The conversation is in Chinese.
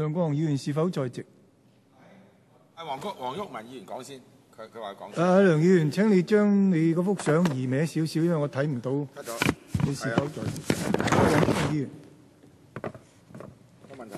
梁国雄议员是否在席？系黄国黄旭文议员讲先，佢佢话讲。诶、梁议员，请你将你嗰幅相移歪少少，因为我睇唔到。咗。你是否在席？黄、啊、议员。冇问。